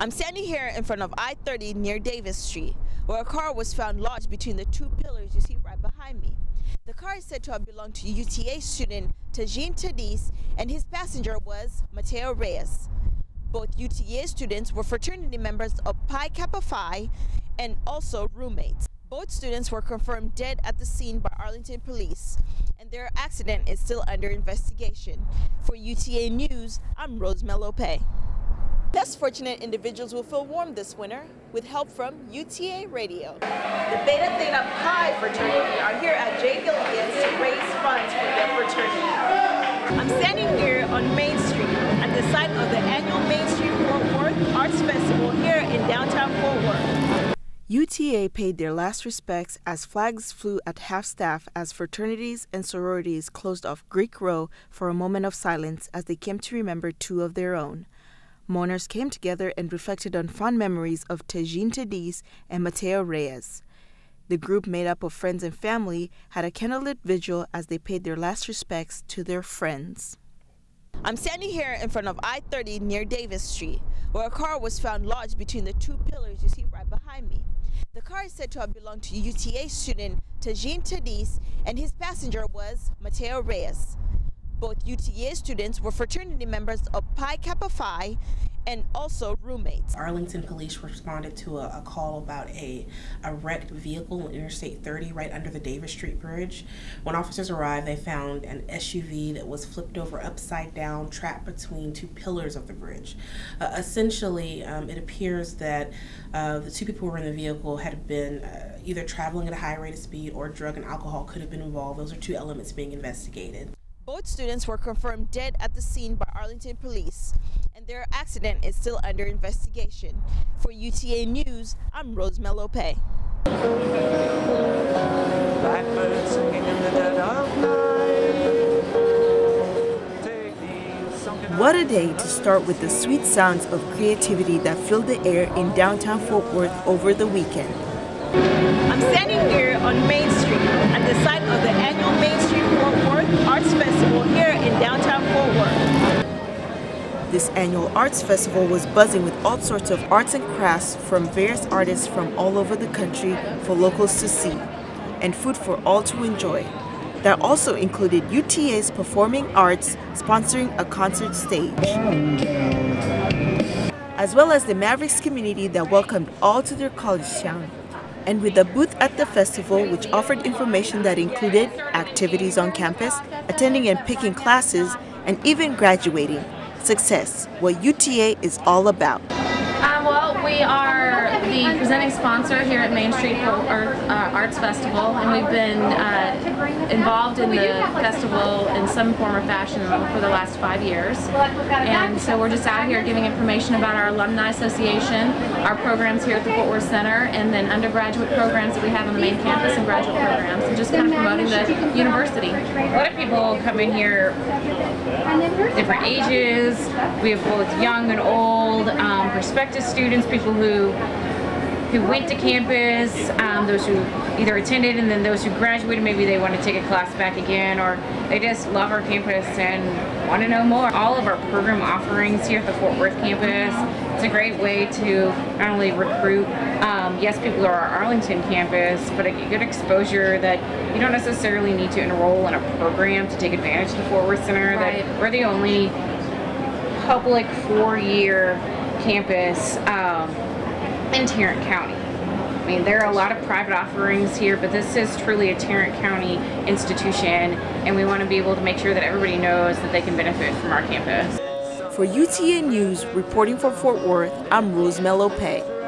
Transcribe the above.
I'm standing here in front of I-30 near Davis Street, where a car was found lodged between the two pillars you see right behind me. The car is said to have belonged to UTA student Tajin Tadis, and his passenger was Mateo Reyes. Both UTA students were fraternity members of Pi Kappa Phi and also roommates. Both students were confirmed dead at the scene by Arlington police, and their accident is still under investigation. For UTA News, I'm Rose Pay. Less fortunate individuals will feel warm this winter with help from UTA Radio. The Beta Theta Pi fraternity are here at J. Gilligan's to raise funds for their fraternity. I'm standing here on Main Street at the site of the annual Main Street Fort Worth Arts Festival here in downtown Fort Worth. UTA paid their last respects as flags flew at half staff as fraternities and sororities closed off Greek Row for a moment of silence as they came to remember two of their own. Mourners came together and reflected on fond memories of Tejin Tedis and Mateo Reyes. The group, made up of friends and family, had a candlelit vigil as they paid their last respects to their friends. I'm standing here in front of I 30 near Davis Street, where a car was found lodged between the two pillars you see right behind me. The car is said to have belonged to UTA student Tajin Tadis, and his passenger was Mateo Reyes. Both UTA students were fraternity members of Pi Kappa Phi and also roommates. Arlington police responded to a, a, call about a, a wrecked vehicle on Interstate 30 right under the Davis Street Bridge. When officers arrived, they found an SUV that was flipped over upside down, trapped between two pillars of the bridge. Uh, essentially, um, it appears that uh, the two people who were in the vehicle had been uh, either traveling at a high rate of speed or drug and alcohol could have been involved. Those are two elements being investigated. Both students were confirmed dead at the scene by Arlington police, and their accident is still under investigation. For UTA News, I'm Rosemell Opee. What a day to start with the sweet sounds of creativity that filled the air in downtown Fort Worth over the weekend. I'm standing here on Main Street at the site of the annual Main Street Fort Worth This annual arts festival was buzzing with all sorts of arts and crafts from various artists from all over the country for locals to see, and food for all to enjoy. That also included UTA's Performing Arts sponsoring a concert stage as well as the Mavericks community that welcomed all to their college town and with a booth at the festival which offered information that included activities on campus, attending and picking classes, and even graduating. Success, what UTA is all about. Um, well, we are the presenting sponsor here at Main Street Art, uh, Arts Festival, and we've been uh, involved in the festival in some form or fashion for the last five years. And so we're just out here giving information about our Alumni Association, our programs here at the Fort Worth Center, and then undergraduate programs that we have on the main campus and graduate programs, and just kind of promoting the university. A lot of people come in here different ages. We have both young and old, um, prospective students, people who who went to campus, um, those who either attended and then those who graduated, maybe they want to take a class back again or they just love our campus and want to know more. All of our program offerings here at the Fort Worth campus, it's a great way to not only recruit, um, yes, people are our Arlington campus, but a good exposure that you don't necessarily need to enroll in a program to take advantage of the Fort Worth Center. Right. That we're the only public four-year campus um, Tarrant County. I mean, there are a lot of private offerings here, but this is truly a Tarrant County institution, and we want to be able to make sure that everybody knows that they can benefit from our campus. For UTA News, reporting from Fort Worth, I'm Rosemell Opee.